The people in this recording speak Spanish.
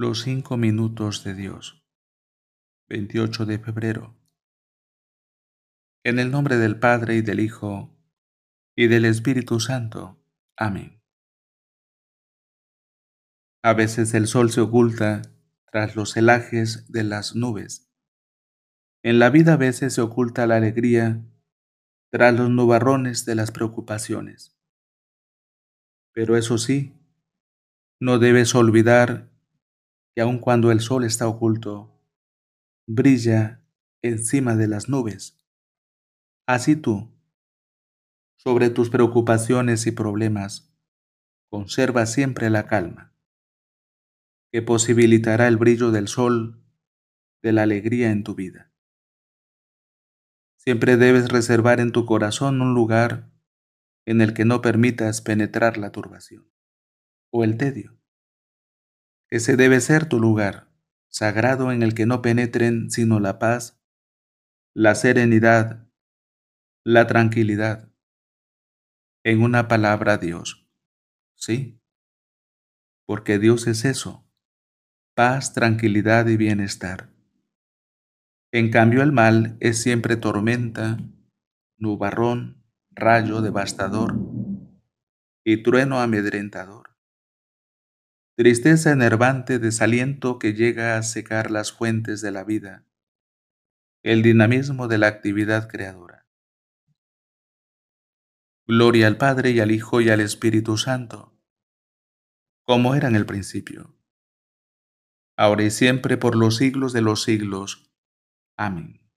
Los cinco minutos de Dios. 28 de febrero. En el nombre del Padre y del Hijo y del Espíritu Santo. Amén. A veces el sol se oculta tras los celajes de las nubes. En la vida a veces se oculta la alegría tras los nubarrones de las preocupaciones. Pero eso sí, no debes olvidar que aun cuando el sol está oculto, brilla encima de las nubes. Así tú, sobre tus preocupaciones y problemas, conserva siempre la calma, que posibilitará el brillo del sol de la alegría en tu vida. Siempre debes reservar en tu corazón un lugar en el que no permitas penetrar la turbación o el tedio. Ese debe ser tu lugar, sagrado en el que no penetren sino la paz, la serenidad, la tranquilidad. En una palabra Dios. Sí, porque Dios es eso, paz, tranquilidad y bienestar. En cambio el mal es siempre tormenta, nubarrón, rayo devastador y trueno amedrentador tristeza enervante, desaliento que llega a secar las fuentes de la vida, el dinamismo de la actividad creadora. Gloria al Padre y al Hijo y al Espíritu Santo, como era en el principio, ahora y siempre por los siglos de los siglos. Amén.